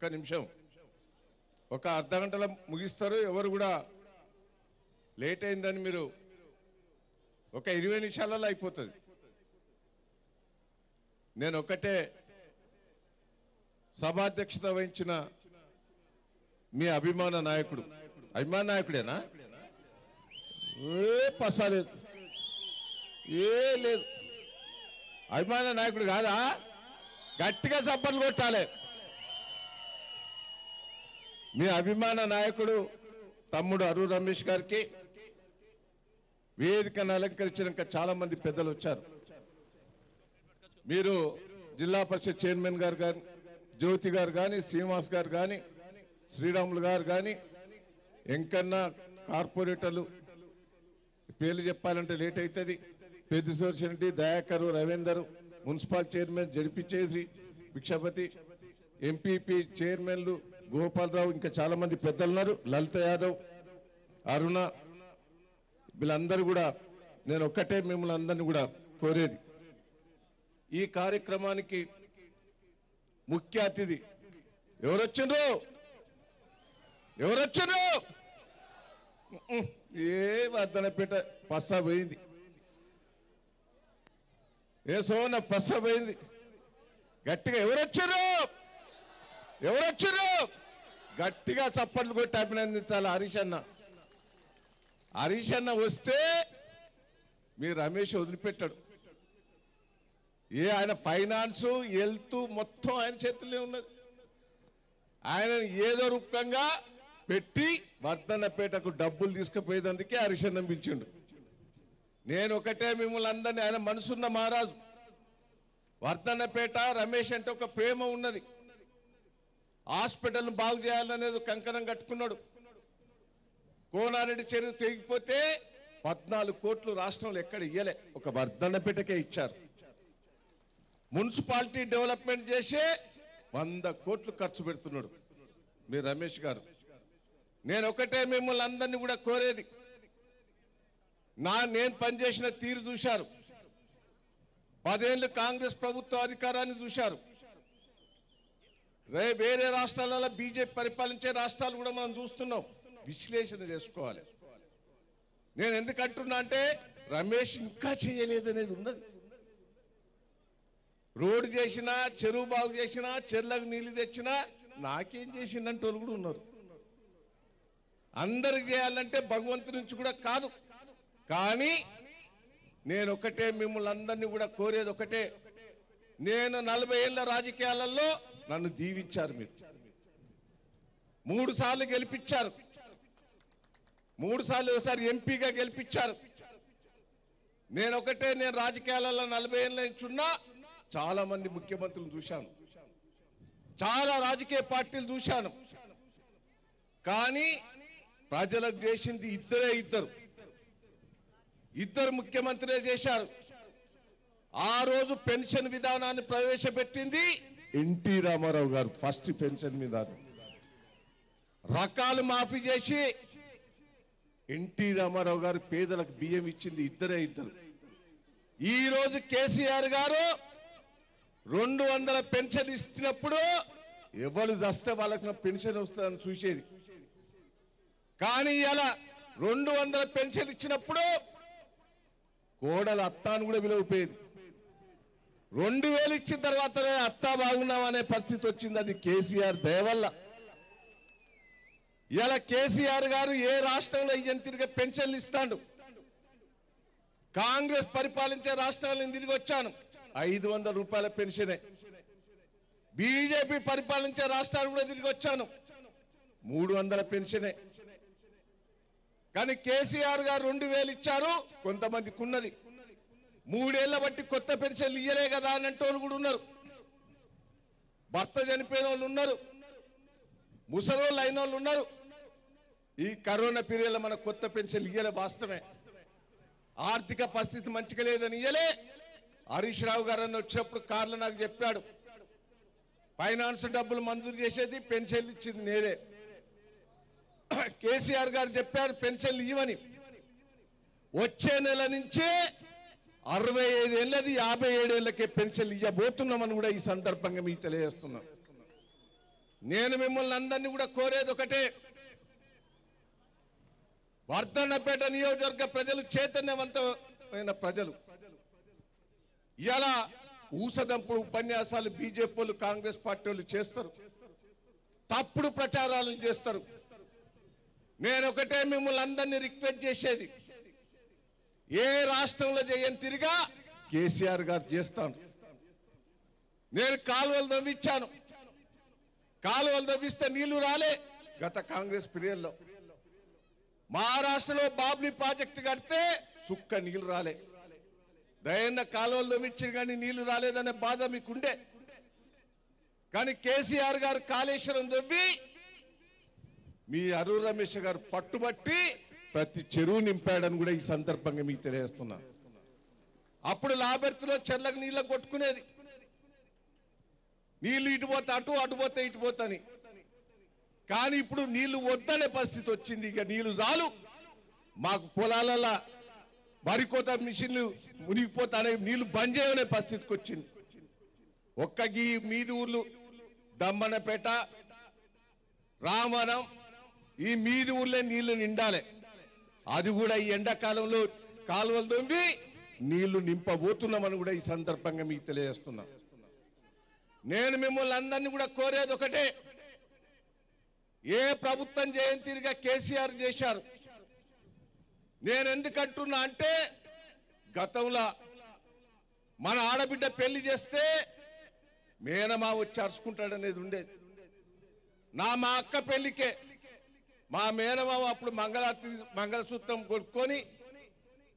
ఒక్క నిమిషం. ఒక అర్ధ గంటలో ముగిస్తారు ఎవరు కూడా లేట్ అయిందని మీరు ఒక ఇరవై నిమిషాలలో అయిపోతుంది. నేను ఒకటే సభాధ్యక్షత వహించిన మీ అభిమాన నాయకుడు. అభిమాన నాయకుడేనా? ఏ పసాలేదు. ఏ లేదు. అభిమాన నాయకుడు కాదా? గట్టిగా సబ్బర్లు కొట్టాలి. మీ అభిమాన నాయకుడు తమ్ముడు అరు రమేష్ గారికి వేదికను అలంకరించినాక చాలా మంది పెద్దలు వచ్చారు. మీరు జిల్లా పరిషత్ చైర్మన్ గారు కానీ జ్యోతి గారు కానీ శ్రీనివాస్ గారు కానీ శ్రీరాములు గారు కానీ ఎంకన్న కార్పొరేటర్లు పేర్లు చెప్పాలంటే లేట్ అవుతుంది పెద్దిశోర్ రెడ్డి దయాకరు రవీందర్ మున్సిపల్ చైర్మన్ జడిపిచేసి భిక్షపతి ఎంపీపీ చైర్మన్లు గోపాలరావు ఇంకా చాలా మంది పెద్దలు ఉన్నారు లలిత యాదవ్ అరుణ వీళ్ళందరూ కూడా నేను ఒక్కటే మిమ్మల్ని అందరినీ కూడా కోరేది. ఈ కార్యక్రమానికి ముఖ్య అతిథి ఎవరొచ్చిండ్రు? ఎవరొచ్చిండ్రు? ఉమ్, ఏ వర్ధనపేట పస్సా పోయింది. ఏ సోన పస్సా పోయింది. గట్టిగా ఎవరొచ్చారు ఎవరొచ్చారు గట్టిగా చప్పట్లు కొట్టి అభినందించాలి హరీష్ అన్న. హరీష్ అన్న వస్తే మీ రమేష్ వదిలిపెట్టాడు. ఏ ఆయన ఫైనాన్స్ హెల్త్ మొత్తం ఆయన చేతుల్లో ఉన్నది. ఆయన ఏదో రూపంగా పెట్టి వర్ధన్నపేటకు డబ్బులు తీసుకుపోయేదందుకే హరిశన్నం పిలిచిండు. నేను ఒకటే మిమ్మల్ని అందరినీ ఆయన మనసున్న మహారాజు. వర్ధన్నపేట రమేష్ అంటే ఒక ప్రేమ ఉన్నది. హాస్పిటల్ని బాగు చేయాలనేది కంకణం కట్టుకున్నాడు. కోనారెడ్డి చెరువు తెగిపోతే పద్నాలుగు కోట్లు రాష్ట్రంలో ఎక్కడ ఇయ్యలే. ఒక వర్ధన్నపేటకే ఇచ్చారు. మున్సిపాలిటీ డెవలప్మెంట్ చేసే వంద కోట్లు ఖర్చు పెడుతున్నాడు మీ రమేష్ గారు. నేను ఒకటే మిమ్మల్ని అందరినీ కూడా కోరేది. నా నేను పనిచేసిన తీరు చూశారు. పదేళ్ళు కాంగ్రెస్ ప్రభుత్వ అధికారాన్ని చూశారు. రే వేరే రాష్ట్రాలలో బీజేపీ పరిపాలించే రాష్ట్రాలు కూడా మనం చూస్తున్నాం. విశ్లేషణ చేసుకోవాలి. నేను ఎందుకు అంటున్నా అంటే రమేష్ ఇంకా చేయలేదనేది ఉన్నది. రోడ్డు చేసినా చెరువు బాగు చేసినా చెర్లకు నీళ్ళు తెచ్చినా నాకేం చేసిందంటే వాళ్ళు కూడా ఉన్నారు. అందరికి చేయాలంటే భగవంతుడి నుంచి కూడా కాదు. కానీ నేను ఒకటే మిమ్మల్ని అందరినీ కూడా కోరేది ఒకటే. నేను నలభై ఏళ్ళ రాజకీయాలలో నన్ను దీవించారు మీరు. మూడు సార్లు గెలిపించారు. మూడు సార్లు ఒకసారి ఎంపీగా గెలిపించారు. నేను ఒకటే నేను రాజకీయాలలో నలభై ఏళ్ళ నుంచి ఉన్నా చాలా మంది ముఖ్యమంత్రులు చూశాను. చాలా రాజకీయ పార్టీలు చూశాను. కానీ ప్రజలకు చేసింది ఇద్దరే ఇద్దరు. ఇద్దరు ముఖ్యమంత్రులే చేశారు. ఆ రోజు పెన్షన్ విధానాన్ని ప్రవేశపెట్టింది ఎన్టీ రామారావు గారు ఫస్ట్ పెన్షన్ మీద రకాలు మాఫీ చేసి ఎన్టీ రామారావు గారు పేదలకు బియ్యం ఇచ్చింది ఇద్దరే ఇద్దరు. ఈ రోజు కేసీఆర్ గారు రెండు వందల పెన్షన్ ఇస్తున్నప్పుడు ఎవరు చస్తే వాళ్ళకి పెన్షన్ వస్తుందని చూసేది. కానీ ఇలా రెండు వందల పెన్షన్ ఇచ్చినప్పుడు కోడలు అత్తాను కూడా విలువపోయేది. రెండు వేలు ఇచ్చిన తర్వాతనే అత్తా బాగున్నాం అనే పరిస్థితి వచ్చింది. అది కేసీఆర్ దయవల్ల ఇలా కేసీఆర్ గారు ఏ రాష్ట్రంలో ఇయ్యని తిరిగి పెన్షన్లు ఇస్తాడు? కాంగ్రెస్ పరిపాలించే రాష్ట్రాల్లో నేను తిరిగి వచ్చాను. ఐదు వందల రూపాయల పెన్షనే. బీజేపీ పరిపాలించే రాష్ట్రాలు కూడా తిరిగి వచ్చాను. మూడు వందల పెన్షనే. కానీ కేసీఆర్ గారు రెండు వేలు ఇచ్చారు కొంతమందికి ఉన్నది. మూడేళ్ళ బట్టి కొత్త పెన్షన్లు ఇయ్యలే కదా అని అంటే కూడా ఉన్నారు. భర్త చనిపోయిన వాళ్ళు ఉన్నారు. ముసలోళ్ళు అయిన వాళ్ళు ఉన్నారు. ఈ కరోనా పీరియడ్లో మన కొత్త పెన్షన్లు ఇయ్యలే వాస్తవమే. ఆర్థిక పరిస్థితి మంచిగా లేదని ఇయ్యలే. హరీష్ రావు గారు అని వచ్చినప్పుడు కార్లు నాకు చెప్పాడు ఫైనాన్స్ డబ్బులు మంజూరు చేసేది పెన్షన్లు ఇచ్చింది నేనే. కేసీఆర్ గారు చెప్పారు పెన్షన్లు ఇవ్వని. వచ్చే నెల నుంచే అరవై ఐదేళ్ళది యాభై ఏడేళ్ళకే పెన్షన్లు ఇవ్వబోతున్నామని కూడా ఈ సందర్భంగా మీకు తెలియజేస్తున్నాం. నేను మిమ్మల్ని అందరినీ కూడా కోరేది ఒకటే వర్ధన్నపేట నియోజకవర్గ ప్రజలు చైతన్యవంతమైన ప్రజలు. ఇలా ఊసదంపుడు ఉపన్యాసాలు బీజేపీ వాళ్ళు కాంగ్రెస్ పార్టీ వాళ్ళు చేస్తారు. తప్పుడు ప్రచారాలు చేస్తారు. నేను ఒకటే మిమ్మల్ని అందరినీ రిక్వెస్ట్ చేసేది ఏ రాష్ట్రంలో చేయని తిరిగా కేసీఆర్ గారు చేస్తాను. నేను కాలువలు తవ్విచ్చాను కాలువలు తవ్విస్తే నీళ్ళు రాలే. గత కాంగ్రెస్ పీరియడ్లో మహారాష్ట్రలో బాబ్లీ ప్రాజెక్టు కడితే సుక్క నీళ్ళు రాలే. దయన్న కాలువలు తవ్విచ్చారు కానీ నీళ్ళు రాలేదనే బాధ మీకుండే. కానీ కేసీఆర్ గారు కాళేశ్వరం తవ్వి మీ అరుణ్ రమేష్ గారు పట్టుబట్టి ప్రతి చెరువు నింపాడని కూడా ఈ సందర్భంగా మీకు తెలియజేస్తున్నా. అప్పుడు లాభర్తిలో చెర్లకు నీళ్ళ కొట్టుకునేది. నీళ్ళు ఇటు పోతే అటు అటు పోతే ఇటు పోతని. కానీ ఇప్పుడు నీళ్ళు వద్దనే పరిస్థితి వచ్చింది. ఇక నీళ్ళు చాలు. మాకు పొలాలలో వరికోత మిషన్లు మునిగిపోతానే నీళ్ళు బంద్ చేయనే పరిస్థితికి వచ్చింది. ఒక్క గీ మీది ఊర్లు దమ్మనపేట రామనం ఈ మీది ఊర్లే నీళ్ళు నిండాలి. అది కూడా ఈ ఎండాకాలంలో కాలువలు తొంగి నీళ్ళు నింపబోతున్నామని కూడా ఈ సందర్భంగా మీకు తెలియజేస్తున్నా. నేను మిమ్మల్ని అందరినీ కూడా కోరేది ఒకటే ఏ ప్రభుత్వం జయంతిగా కేసీఆర్ చేశారు నేను ఎందుకు అంటున్నా అంటే గతంలో మన ఆడబిడ్డ పెళ్ళి చేస్తే మేనమా వచ్చి అరుచుకుంటాడనేది ఉండేది. నా మా అక్క పెళ్ళికే మా మేనమామ అప్పుడు మంగళారతి మంగళసూత్రం కొనుక్కొని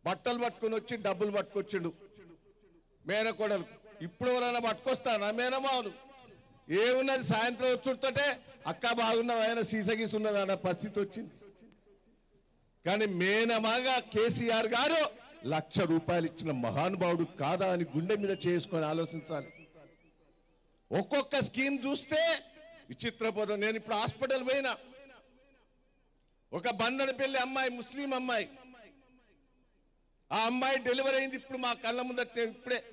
బట్టలు పట్టుకొని వచ్చి డబ్బులు పట్టుకొచ్చిండు. మేనకోడలు. ఇప్పుడు ఎవరైనా పట్టుకొస్తా నా మేనమావలు ఏమున్నది? సాయంత్రం వచ్చుంటే అక్క బాగున్నావు ఆయన సీసగీసి ఉన్నది అన్న పరిస్థితి వచ్చింది. కానీ మేనమాగా కేసీఆర్ గారు లక్ష రూపాయలు ఇచ్చిన మహానుభావుడు కాదా అని గుండె మీద చేసుకొని ఆలోచించాలి. ఒక్కొక్క స్కీమ్ చూస్తే విచిత్రపోతాం నేను ఇప్పుడు హాస్పిటల్ పోయినా. ఒక బంధన పెళ్ళి అమ్మాయి ముస్లిం అమ్మాయి. ఆ అమ్మాయి డెలివరీ అయింది ఇప్పుడు మా కళ్ళ ముందట ఇప్పుడే.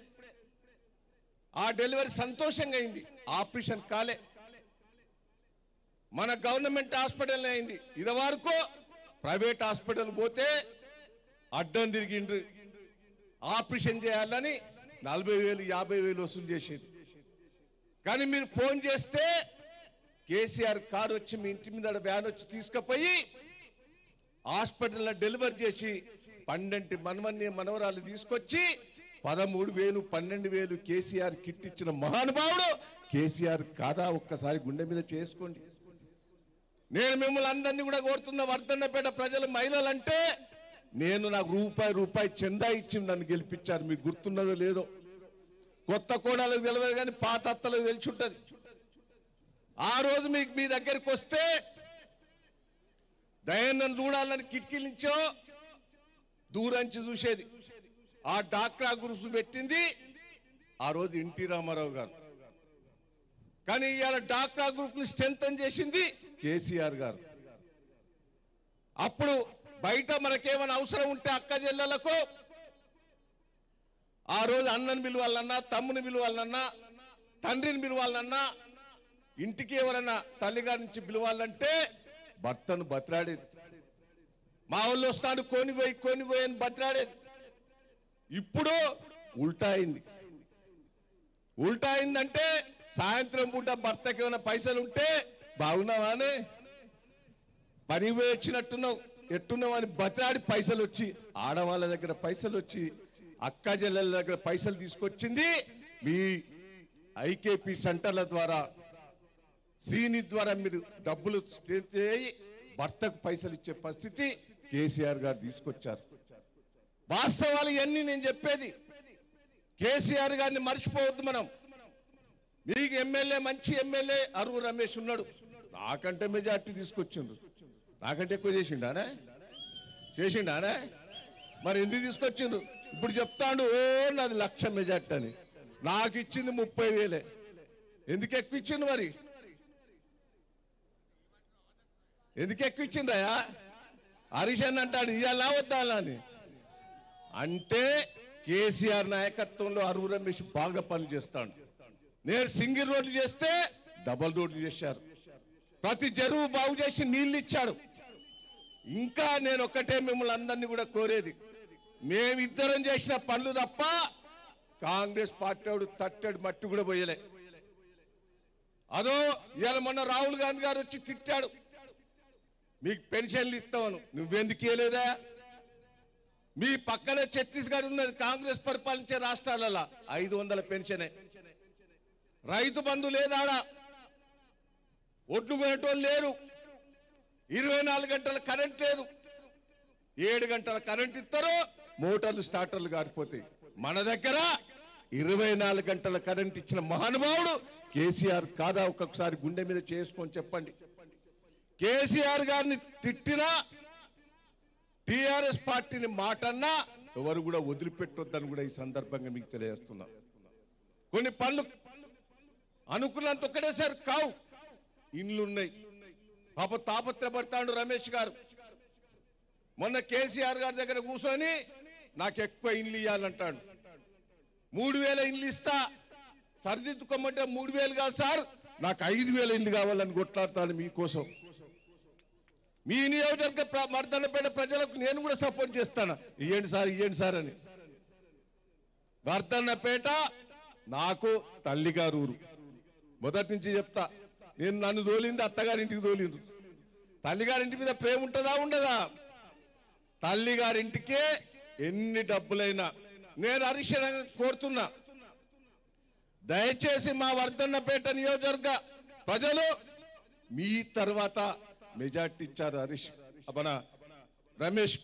ఆ డెలివరీ సంతోషంగా అయింది. ఆపరేషన్ కాలే. మన గవర్నమెంట్ హాస్పిటల్ అయింది. ఇది వరకు ప్రైవేట్ హాస్పిటల్ పోతే అడ్డం తిరిగిండ్రు. ఆపరేషన్ చేయాలని నలభై వేలు యాభై వేలు వసూలు చేసేది. కానీ మీరు ఫోన్ చేస్తే కేసీఆర్ కారు వచ్చి మీ ఇంటి మీద వ్యాన్ వచ్చి తీసుకుపోయి హాస్పిటల్లో డెలివరీ చేసి పన్నెండు మనవన్ని మనవరాలు తీసుకొచ్చి పదమూడు వేలు పన్నెండు వేలు కేసీఆర్ కిట్ ఇచ్చిన మహానుభావుడు. కేసీఆర్ కాదా ఒక్కసారి గుండె మీద చేసుకోండి. నేను మిమ్మల్ని అందరినీ కూడా కోరుతున్న వర్ధన్నపేట ప్రజలు మహిళలంటే నేను నాకు రూపాయి రూపాయి చందా ఇచ్చింది నన్ను గెలిపించారు. మీకు గుర్తున్నదో లేదో. కొత్త కోడలకు తెలియదు కానీ పాత అత్తలకు తెలిసి ఉంటుంది. ఆ రోజు మీకు మీ దగ్గరికి వస్తే దయానంద్ చూడాలని కిటికీ నుంచో దూరంచి చూసేది. ఆ డాక్రా గురుసు పెట్టింది. ఆ రోజు ఎన్టీ రామారావు గారు. కానీ ఇవాళ డాక్రా గ్రూప్ని స్ట్రెంగ్ చేసింది కేసీఆర్ గారు. అప్పుడు బయట మనకేమైనా అవసరం ఉంటే అక్క చెల్లెలకు ఆ రోజు అన్నని పిలవాలన్నా తమ్ముని పిలవాలన్నా తండ్రిని పిలవాలన్నా ఇంటికి ఎవరన్నా తల్లిగారి నుంచి పిలవాలంటే భర్తను బతిలాడేది. మా వాళ్ళు వస్తాడు కోనిపోయి కోనిపోయి అని బతిలాడేది. ఇప్పుడు ఉల్టా అయింది. ఉల్టా అయిందంటే సాయంత్రం పూట భర్తకి ఏమైనా పైసలు ఉంటే బాగున్నావా అని? పని పోయి వచ్చినట్టున్నావు ఎట్టున్నావు అని బతిలాడి పైసలు వచ్చి ఆడవాళ్ళ దగ్గర పైసలు వచ్చి అక్క చెల్లెల దగ్గర పైసలు తీసుకొచ్చింది మీ ఐకేపీ సెంటర్ల ద్వారా దీని ద్వారా మీరు డబ్బులు చేయి భర్తకు పైసలు ఇచ్చే పరిస్థితి కేసీఆర్ గారు తీసుకొచ్చారు. వాస్తవాలు ఇవన్నీ నేను చెప్పేది. కేసీఆర్ గారిని మర్చిపోవద్దు మనం. మీకు ఎమ్మెల్యే మంచి ఎమ్మెల్యే అరువు రమేష్ ఉన్నాడు. నాకంటే మెజార్టీ తీసుకొచ్చిండు నాకంటే ఎక్కువ చేసిండానే? చేసిండానే? మరి ఎందుకు తీసుకొచ్చిండు ఇప్పుడు చెప్తాడు ఓ నాది లక్ష మెజార్టీ అని. నాకు ఇచ్చింది ముప్పై వేలే. ఎందుకు ఎక్కువ ఇచ్చిండు మరి? ఎందుకు ఎక్కువ ఇచ్చిందయా హరీష్ అంటాడు ఇవాళ వద్దాలా అని. అంటే కేసీఆర్ నాయకత్వంలో అరువు రమేష్ బాగా పనులు చేస్తాడు. నేను సింగిల్ రోడ్లు చేస్తే డబల్ రోడ్లు చేశారు. ప్రతి చెరువు బాగు చేసి నీళ్ళు ఇచ్చాడు. ఇంకా నేను ఒక్కటే మిమ్మల్ని అందరినీ కూడా కోరేది మేమిద్దరం చేసిన పనులు తప్ప కాంగ్రెస్ పార్టీ వాడు తట్టడు మట్టి కూడా పోయలే. అదో ఇవాళ మొన్న రాహుల్ గాంధీ గారు వచ్చి తిట్టాడు. మీకు పెన్షన్లు ఇస్తామను. నువ్వెందుకు ఇవ్వలేదా మీ పక్కనే ఛత్తీస్గఢ్ ఉన్నది కాంగ్రెస్ పరిపాలించే రాష్ట్రాలలో ఐదు వందల పెన్షనే. రైతు బంధు లేదాడా ఒడ్లు కొనేటోళ్ళు లేరు. ఇరవై నాలుగు గంటల కరెంట్ లేదు. ఏడు గంటల కరెంట్ ఇస్తారు మోటార్లు స్టార్టర్లు కారిపోతాయి. మన దగ్గర ఇరవై నాలుగు గంటల కరెంట్ ఇచ్చిన మహానుభావుడు కేసీఆర్ కాదా? ఒక్కొక్కసారి గుండె మీద చేసుకొని చెప్పండి. కేసీఆర్ గారిని తిట్టినా టీఆర్ఎస్ పార్టీని మాటన్నా ఎవరు కూడా వదిలిపెట్టొద్దని కూడా ఈ సందర్భంగా మీకు తెలియజేస్తున్నా. కొన్ని పనులు అనుకున్నంత ఒకటేసారి కావు. ఇండ్లున్నాయి. పాప తాపత్రపడతాడు రమేష్ గారు. మొన్న కేసీఆర్ గారి దగ్గర కూర్చొని నాకు ఎక్కువ ఇండ్లు ఇవ్వాలంటాడు మూడు వేల ఇండ్లు ఇస్తా. సరిదిద్దుకోమంటే మూడు వేలు కాదు సార్. నాకు ఐదు వేల ఇండ్లు కావాలని కొట్లాడతాను మీకోసం. మీ నియోజకవర్గ ప్ర- మర్దన్నపేట ప్రజలకు నేను కూడా సపోర్ట్ చేస్తాను. ఇయ్యండి సార్ ఇయ్యండి సార్ అని. వర్ధన్నపేట నాకు తల్లిగారు ఊరు. మొదటి నుంచి చెప్తా. నేను నన్ను తోలింది అత్తగారింటికి తోలిండ్రు. తల్లిగారింటి మీద ప్రేమ ఉంటుందా ఉండదా? తల్లిగారింటికే ఎన్ని డబ్బులైనా. నేను హరీశ్వర కోరుతున్నా. దయచేసి మా వర్ధన్నపేట నియోజకవర్గ ప్రజలు మీ తర్వాత మెజార్టీ ఇచ్చారు హరీష్. మన రమేష్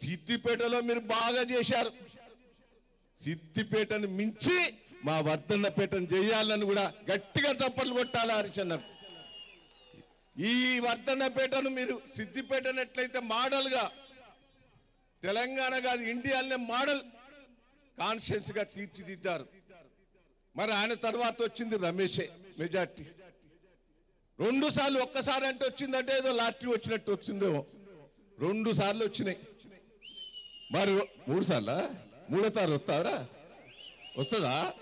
సిద్దిపేటలో మీరు బాగా చేశారు. సిద్దిపేటను మించి మా వర్ధన్నపేటను చేయాలని కూడా గట్టిగా చప్పట్లు కొట్టాలి హరీష్ అన్నారు ఈ వర్ధన్నపేటను మీరు సిద్దిపేటను ఎట్లయితే మోడల్గా తెలంగాణ కాదు ఇండియాలోనే మోడల్ కాన్షియస్గా తీర్చిదిద్దారు. మరి ఆయన తర్వాత వచ్చింది రమేషే మెజార్టీ. రెండు సార్లు ఒక్కసారి అంటే వచ్చిందంటే ఏదో లాటరీ వచ్చినట్టు వచ్చిందేమో. రెండు సార్లు వచ్చినాయి. మరి మూడు సార్లా? మూడో సార్లు వస్తారా వస్తుందా?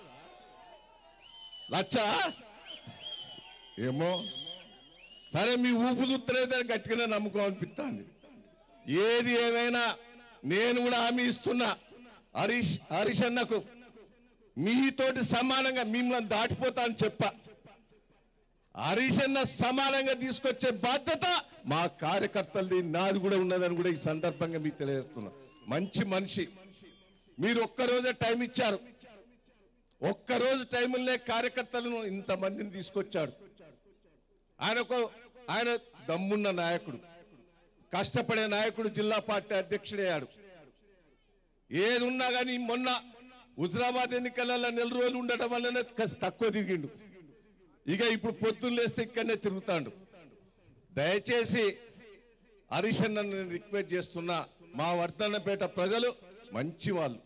లచ్చ? ఏమో. సరే మీ ఊపు చూస్తలేదని గట్టిగానే నమ్మకం అనిపిస్తుంది. ఏది ఏమైనా నేను కూడా హామీ ఇస్తున్నా. హరీష్ హరీష్ అన్నకు మీతోటి సమానంగా మిమ్మల్ని దాటిపోతా అని చెప్పా. హరీష్ అన్న సమానంగా తీసుకొచ్చే బాధ్యత మా కార్యకర్తలది నాది కూడా ఉన్నదని కూడా ఈ సందర్భంగా మీకు తెలియజేస్తున్నా. మంచి మనిషి. మీరు ఒక్కరోజే టైం ఇచ్చారు. ఒక్కరోజు టైంలోనే కార్యకర్తలను ఇంతమందిని తీసుకొచ్చాడు. ఆయన ఒక ఆయన దమ్మున్న నాయకుడు. కష్టపడే నాయకుడు జిల్లా పార్టీ అధ్యక్షుడయ్యాడు. ఏది ఉన్నా కానీ మొన్న హుజరాబాద్ ఎన్నికలలో నెల రోజులు ఉండటం వల్లనే తక్కువ తిరిగిండు. ఇక ఇప్పుడు పొద్దున్న లేస్తే ఇక్కడనే తిరుగుతాడు. దయచేసి హరీష్ అన్న నేను రిక్వెస్ట్ చేస్తున్నా మా వర్ధన్నపేట ప్రజలు మంచి వాళ్ళు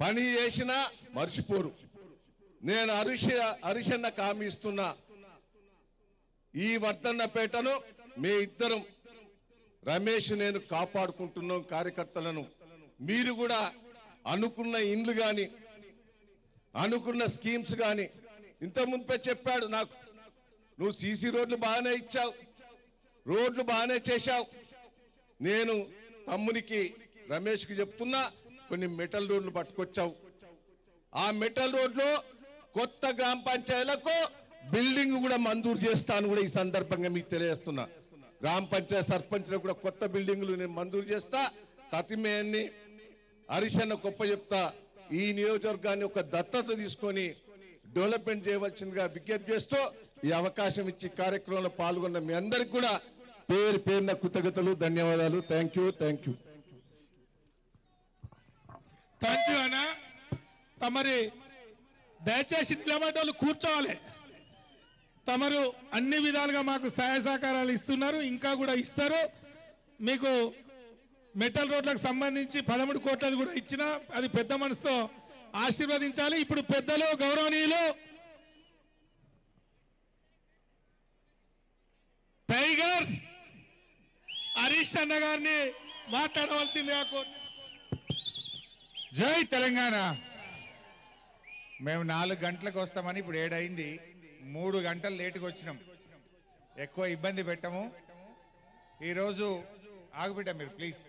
పని చేసినా మర్చిపోరు. నేను హరీష్ హరీష్ అన్నకు హామీ ఇస్తున్నా ఈ వర్ధన్నపేటను మీ ఇద్దరం రమేష్ నేను కాపాడుకుంటున్నాం కార్యకర్తలను. మీరు కూడా అనుకున్న ఇండ్లు కానీ అనుకున్న స్కీమ్స్ కానీ ఇంత మునిపే చెప్పాడు నాకు. నువ్వు సీసీ రోడ్లు బాగానే ఇచ్చావు. రోడ్లు బాగానే చేశావు. నేను తమ్మునికి రమేష్కి చెప్తున్నా కొన్ని మెటల్ రోడ్లు పట్టుకొచ్చావు. ఆ మెటల్ రోడ్లు కొత్త గ్రామ పంచాయతీలకు బిల్డింగ్ కూడా మంజూరు చేస్తాను కూడా ఈ సందర్భంగా మీకు తెలియజేస్తున్నా. గ్రామ పంచాయతీ సర్పంచ్లకు కూడా కొత్త బిల్డింగులు నేను మంజూరు చేస్తా. తతిమేయన్ని హరిశన్న గొప్ప చెప్తా ఈ నియోజకవర్గాన్ని ఒక దత్తత తీసుకొని డెవలప్మెంట్ చేయవలసిందిగా విజ్ఞప్తి చేస్తూ ఈ అవకాశం ఇచ్చి కార్యక్రమంలో పాల్గొన్న మీ అందరికి కూడా పేరు పేరున కృతజ్ఞతలు ధన్యవాదాలు. Thank you thank you thank you అన్న తమరి దయచేసి నిలబడ్డోళ్ళు కూర్చోవాలి. తమరు అన్ని విధాలుగా మాకు సహాయ సహకారాలు ఇస్తున్నారు ఇంకా కూడా ఇస్తారు. మీకు మెటల్ రోడ్లకు సంబంధించి పదమూడు కోట్లది కూడా ఇచ్చిన అది పెద్ద మనసుతో ఆశీర్వదించాలి. ఇప్పుడు పెద్దలు గౌరవనీయులు టైగర్ హరీష్ అన్న గారిని మాట్లాడవలసిందిగా కోరు జై తెలంగాణ. మేము నాలుగు గంటలకు వస్తామని ఇప్పుడు ఏడైంది. మూడు గంటలు లేటుగా వచ్చినాం. ఎక్కువ ఇబ్బంది పెట్టము. ఈరోజు ఆగుబిడ్డ మీరు ప్లీజ్.